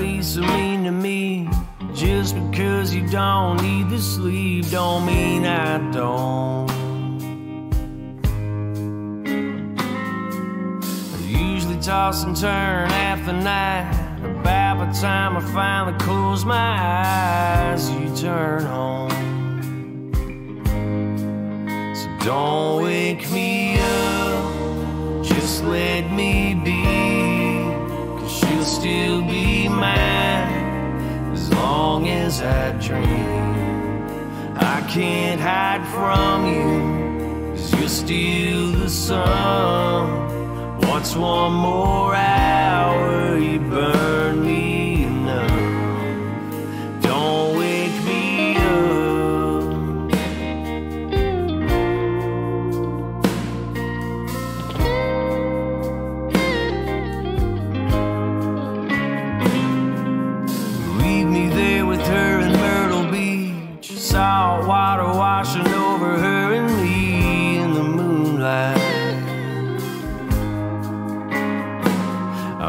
be so mean to me? Just because you don't need the sleep, don't mean I don't. I usually toss and turn half the night. About the time I finally close my eyes, you turn home. So don't wake me as I dream. I can't hide from you, cause you're still the sun. What's one more?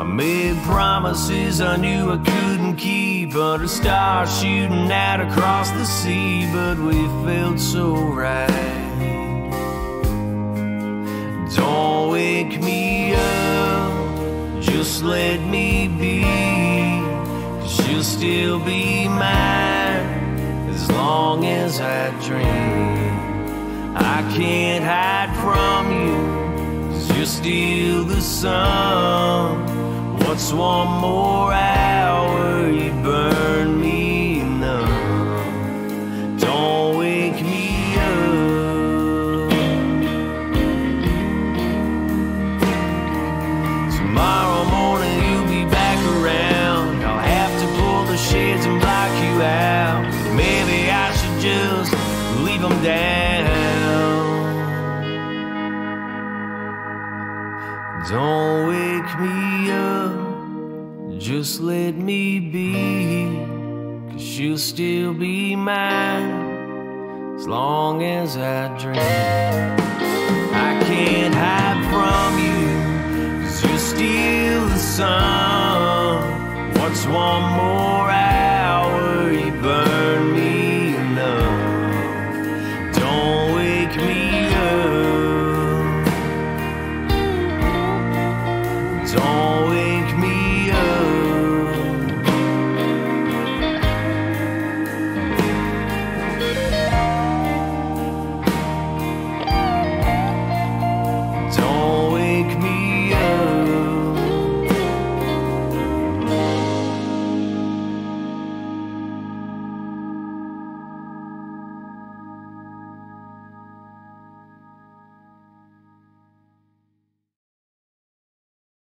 I made promises I knew I couldn't keep under stars shooting out across the sea, but we felt so right. Don't wake me up, just let me be. Cause you'll still be mine as long as I dream. I can't hide from you, cause you're still the sun. What's one more hour? You burn me enough. Don't wake me up. Tomorrow morning you'll be back around. I'll have to pull the shades and block you out. Maybe I should just leave them down. Don't wake me up, just let me be. Cause you'll still be mine as long as I dream. I can't hide from you, cause you're still the sun. What's one more don't